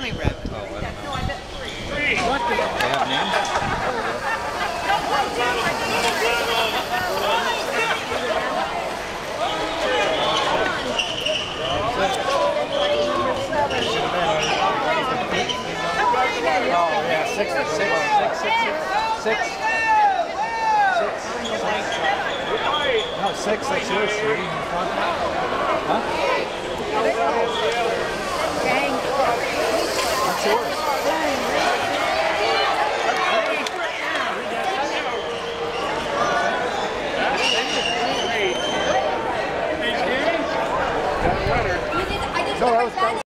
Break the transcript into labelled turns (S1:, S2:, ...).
S1: honey rabbit.
S2: Oh, I don't know.
S3: No, I bet three.
S2: They have names?
S4: Oh, yeah, six, six, six, six, six, six. No, six, that's yours, Judy, in front. Huh? No, that was